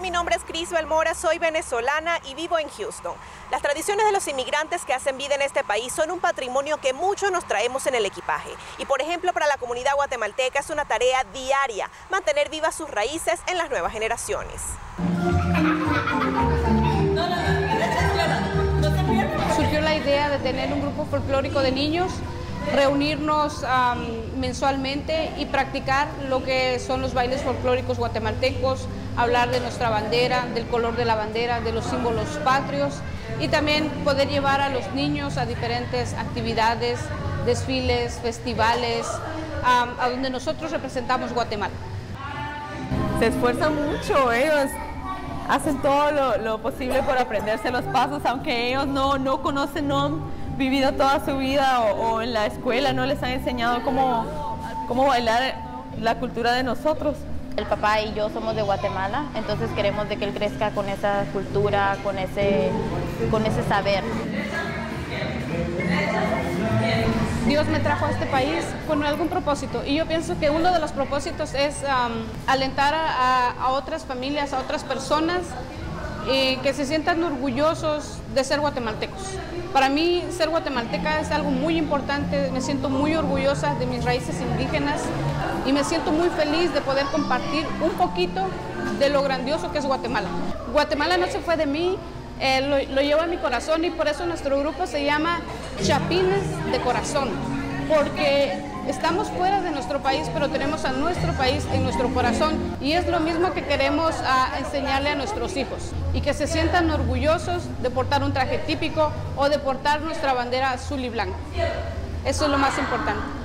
Mi nombre es Cris Belmora, soy venezolana y vivo en Houston. Las tradiciones de los inmigrantes que hacen vida en este país son un patrimonio que muchos nos traemos en el equipaje. Y por ejemplo, para la comunidad guatemalteca es una tarea diaria mantener vivas sus raíces en las nuevas generaciones. Surgió la idea de tener un grupo folclórico de niños reunirnos mensualmente y practicar lo que son los bailes folclóricos guatemaltecos, hablar de nuestra bandera, del color de la bandera, de los símbolos patrios y también poder llevar a los niños a diferentes actividades, desfiles, festivales, a donde nosotros representamos Guatemala. Se esfuerzan mucho ellos hacen todo lo, posible por aprenderse los pasos, aunque ellos no, no conocen, no vivido toda su vida o, en la escuela no les han enseñado cómo, cómo bailar la cultura de nosotros. El papá y yo somos de Guatemala, entonces queremos de que él crezca con esa cultura, con ese, con ese saber. Dios me trajo a este país con algún propósito y yo pienso que uno de los propósitos es alentar a, a, otras familias, a otras personas y que se sientan orgullosos de ser guatemaltecos. Para mí ser guatemalteca es algo muy importante, me siento muy orgullosa de mis raíces indígenas y me siento muy feliz de poder compartir un poquito de lo grandioso que es Guatemala. Guatemala no se fue de mí, eh, lo, lo llevo en mi corazón y por eso nuestro grupo se llama Chapines de Corazón, porque Estamos fuera de nuestro país, pero tenemos a nuestro país en nuestro corazón y es lo mismo que queremos enseñarle a nuestros hijos y que se sientan orgullosos de portar un traje típico o de portar nuestra bandera azul y blanca. Eso es lo más importante.